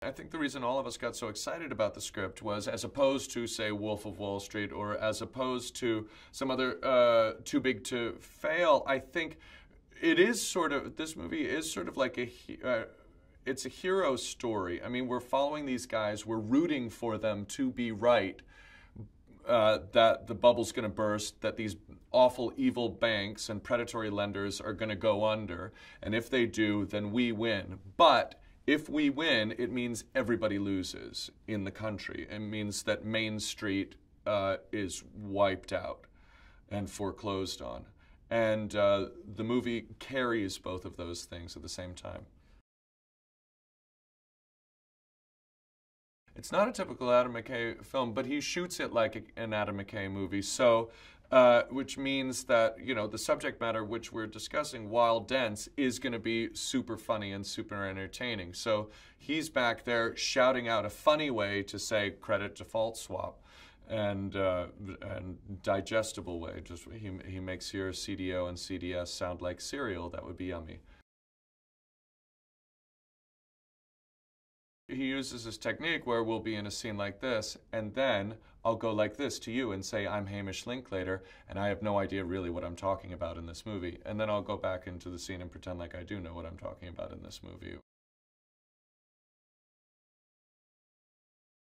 I think the reason all of us got so excited about the script was as opposed to, say, Wolf of Wall Street or as opposed to some other uh, Too Big to Fail, I think it is sort of, this movie is sort of like a, uh, it's a hero story. I mean, we're following these guys, we're rooting for them to be right. Uh, that the bubble's going to burst, that these awful, evil banks and predatory lenders are going to go under. And if they do, then we win. But if we win, it means everybody loses in the country. It means that Main Street uh, is wiped out and foreclosed on. And uh, the movie carries both of those things at the same time. It's not a typical Adam McKay film, but he shoots it like an Adam McKay movie. So uh, which means that you know the subject matter which we're discussing, while dense, is going to be super funny and super entertaining. So he's back there shouting out a funny way to say credit default swap, and uh, and digestible way. Just he he makes your CDO and CDS sound like cereal. That would be yummy. He uses this technique where we'll be in a scene like this, and then I'll go like this to you and say, I'm Hamish Linklater, and I have no idea really what I'm talking about in this movie. And then I'll go back into the scene and pretend like I do know what I'm talking about in this movie.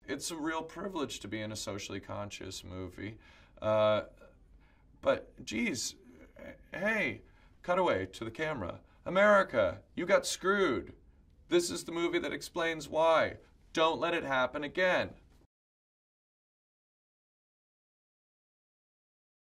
It's a real privilege to be in a socially conscious movie. Uh, but, geez, hey, cutaway to the camera. America, you got screwed. This is the movie that explains why. Don't let it happen again.